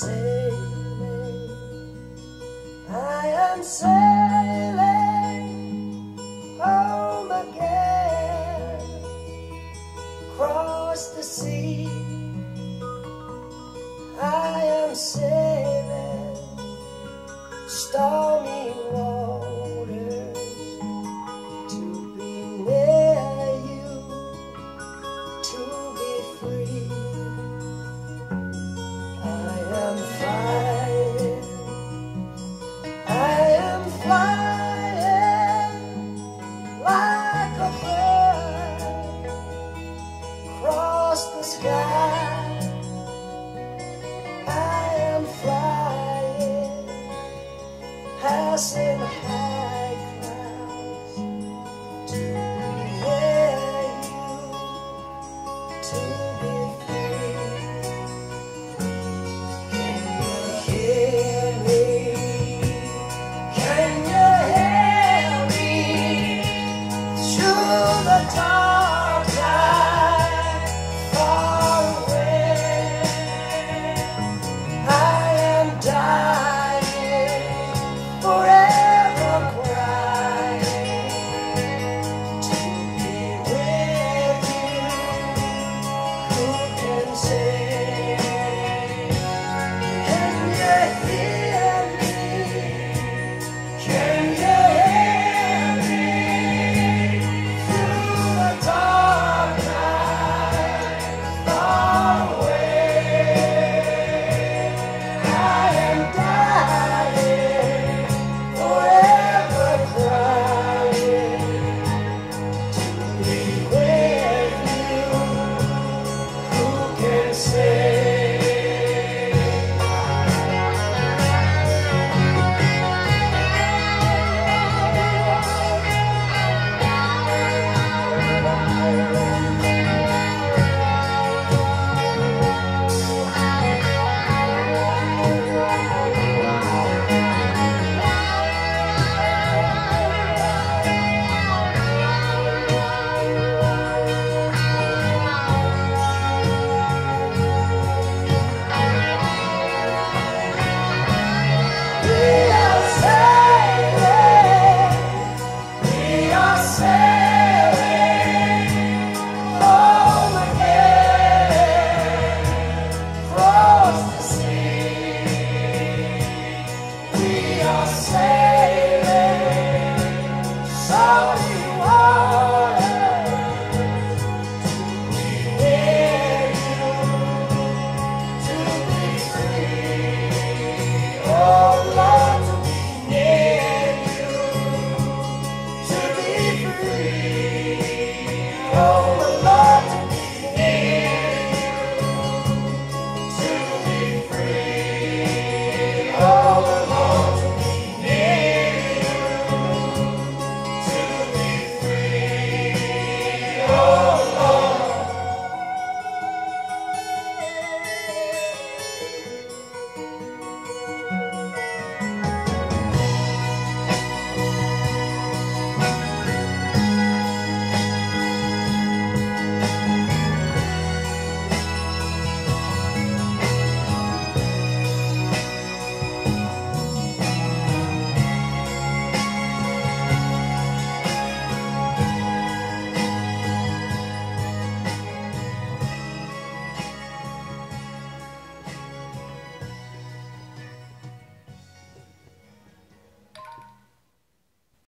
sailing, I am sailing home again, across the sea, I am sailing, stormy waters, to be near you, to be free. sky.